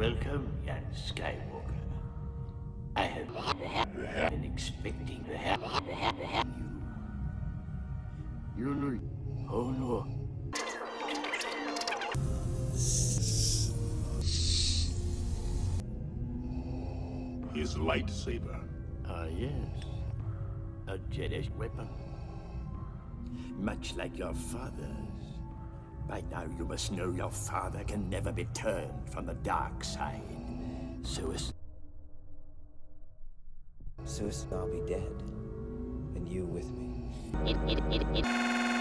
Welcome, young Skywalker. I have been expecting to have you. You know, oh no. His lightsaber. Ah, yes. A Jedi's weapon. Much like your father's. By now you must know your father can never be turned from the dark side. So as So I'll be dead. And you with me. It, it, it, it.